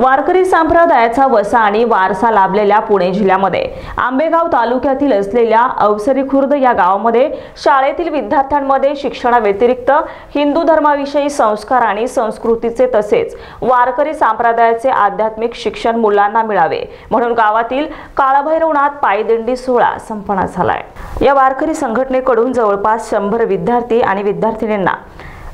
वारकरी संप्रदायाचा वसा आणि वारसा लाभलेल्या पुणे जिल्ह्यामध्ये. आंबेगाव तालुक्यातील असलेल्या अवसरी खुर्द या गावामध्ये शाळेतील विद्यार्थ्यांमध्ये शिक्षणाव्यतिरिक्त हिंदू धर्माविषयी संस्कार आणि संस्कृतीचे तसेच वारकरी संप्रदायाचे आध्यात्मिक शिक्षण मुलांना मिळावे. म्हणून गावातील काळभैरवनाथ पायदिंडी सोहळा संपन्न झालाय. या वारकरी संघटनेकडून जवळपास शंभर विद्यार्थी आणि विद्यार्थिनींना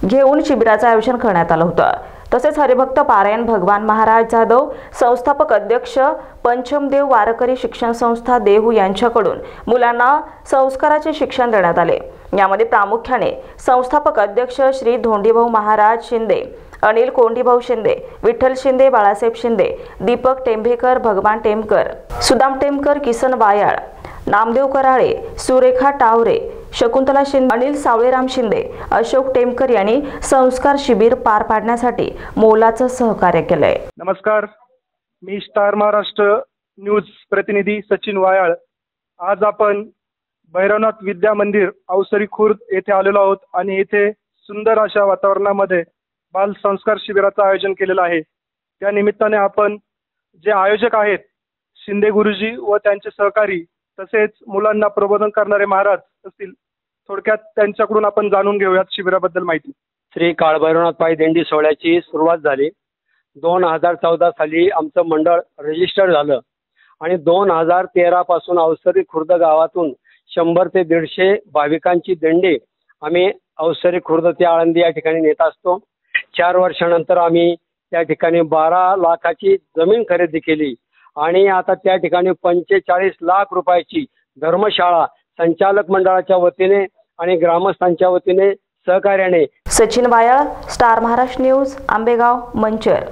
घेऊन शिबिराचं आयोजन करण्यात आलं होतं. तसेच हरिभक्त पारायण भगवान महाराज जाधव संस्थापक अध्यक्ष पंचमदेव वारकरी शिक्षण संस्था देहू यांच्याकडून मुलांना संस्काराचे शिक्षण देण्यात आले. यामध्ये प्रामुख्याने संस्थापक अध्यक्ष श्री धोंडीभाऊ महाराज शिंदे अनिल कोंडीभाऊ शिंदे विठ्ठल शिंदे बाळासाहेब शिंदे दीपक टेंभेकर भगवान टेमकर सुदाम टेमकर किसन वायाळ नामदेव कराळे सुरेखा टावरे शकुंतला शिंदे अनिल सावळेराम शिंदे अशोक टेमकर यांनी संस्कार शिबिर पार पाडण्यासाठी मोलाचं सहकार्य केलंय. नमस्कार. मी स्टार महाराष्ट्र न्यूज प्रतिनिधी सचिन वायाळ. आज आपण भैरवनाथ विद्या मंदिर अवसरी खुर्द येथे आलेलो आहोत आणि येथे सुंदर अशा वातावरणामध्ये बाल संस्कार शिबिराचं आयोजन केलेलं आहे. त्या निमित्ताने आपण जे आयोजक आहेत शिंदे गुरुजी व त्यांचे सहकारी तसेच मुलांना प्रबोधन करणारे महाराज असतील थोडक्यात त्यांच्याकडून आपण जाणून घेऊयात शिबिराबद्दल माहिती. श्री काळभैरवनाथ पायी दिंडी सोहळ्याची सुरुवात झाली. दोन हजार चौदा साली आमचं मंडळ रजिस्टर झालं. आणि दोन हजार तेरा पासून अवसरी खुर्द गावातून शंभर ते दीडशे भाविकांची दिंडी आम्ही अवसरी खुर्द ते आळंदी या ठिकाणी नेत असतो. चार वर्षानंतर आम्ही त्या ठिकाणी बारा लाखाची जमीन खरेदी केली. आणि आता त्या ठिकाणी पंचेचाळीस लाख रुपयाची धर्मशाळा संचालक मंडळाच्या वतीने आणि ग्रामस्थांच्या वतीने सहकार्याने सचिन वायाळ स्टार महाराष्ट्र न्यूज आंबेगाव मंचर.